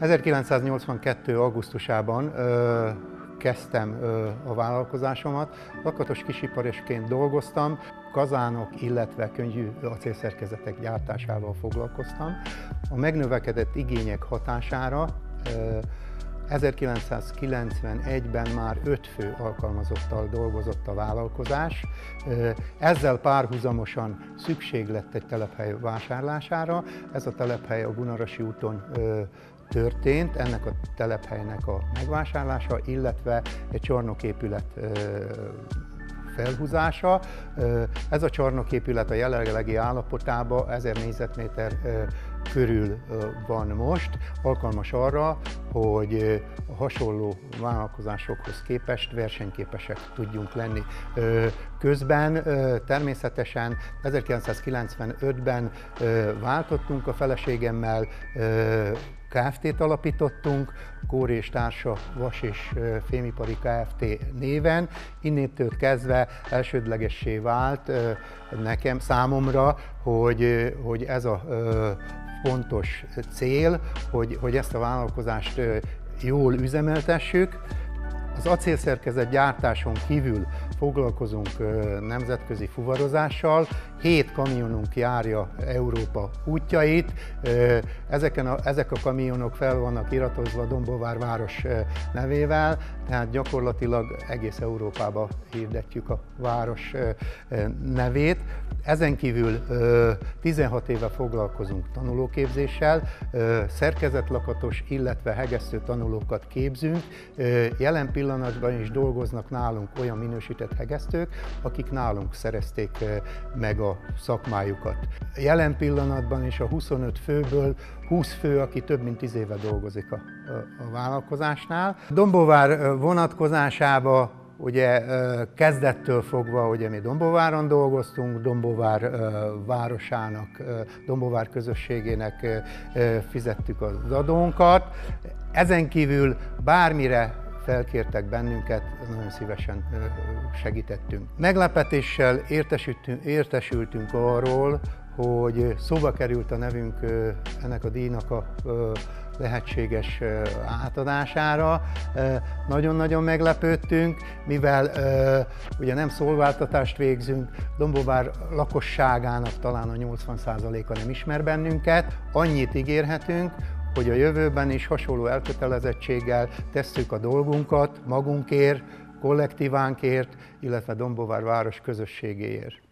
1982. augusztusában ö, kezdtem ö, a vállalkozásomat. Lakatos kisiparesként dolgoztam, kazánok, illetve könnyű acélszerkezetek gyártásával foglalkoztam. A megnövekedett igények hatására ö, 1991-ben már öt fő alkalmazottal dolgozott a vállalkozás. Ezzel párhuzamosan szükség lett egy telephely vásárlására. Ez a telephely a Gunarasi úton történt, ennek a telephelynek a megvásárlása, illetve egy csarnoképület felhúzása. Ez a csarnoképület a jelenlegi állapotában 1000 négyzetméter körül van most, alkalmas arra, hogy a hasonló vállalkozásokhoz képest versenyképesek tudjunk lenni. Közben természetesen 1995-ben váltottunk a feleségemmel, Kft-t alapítottunk, Kóri és Társa Vas és Fémipari Kft néven. Innétől kezdve elsődlegessé vált nekem, számomra, hogy, hogy ez a fontos cél, hogy, hogy ezt a vállalkozást jól üzemeltessük. Az acélszerkezet gyártáson kívül foglalkozunk nemzetközi fuvarozással, hét kamionunk járja Európa útjait. Ezeken a, ezek a kamionok fel vannak iratozva Dombovár város nevével, tehát gyakorlatilag egész Európába hirdetjük a város nevét. Ezen kívül 16 éve foglalkozunk tanulóképzéssel, szerkezetlakatos, illetve hegesztő tanulókat képzünk. Jelen pillanatban is dolgoznak nálunk olyan minősített hegesztők, akik nálunk szerezték meg a szakmájukat. Jelen pillanatban is a 25 főből 20 fő, aki több mint 10 éve dolgozik a, a vállalkozásnál. Dombovár vonatkozásába Ugye kezdettől fogva, ugye mi Dombováron dolgoztunk, Dombovár városának, Dombovár közösségének fizettük az adónkat. Ezen kívül bármire felkértek bennünket, nagyon szívesen segítettünk. Meglepetéssel értesültünk, értesültünk arról, hogy szóba került a nevünk ennek a díjnak a lehetséges átadására. Nagyon-nagyon meglepődtünk, mivel ugye nem szolgáltatást végzünk, Dombovár lakosságának talán a 80%-a nem ismer bennünket. Annyit ígérhetünk, hogy a jövőben is hasonló elkötelezettséggel tesszük a dolgunkat magunkért, kollektívánkért, illetve Dombovár város közösségéért.